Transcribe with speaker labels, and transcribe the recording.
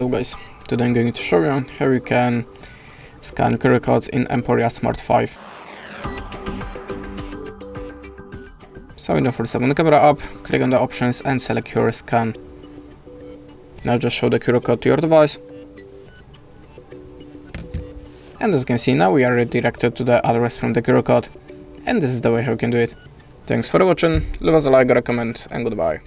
Speaker 1: Hello guys, today I'm going to show you how you can scan QR codes in Emporia Smart 5. So in the first step on the camera app, click on the options and select your scan. Now just show the QR code to your device. And as you can see now we are redirected to the address from the QR code. And this is the way how you can do it. Thanks for watching, leave us a like or a comment and goodbye.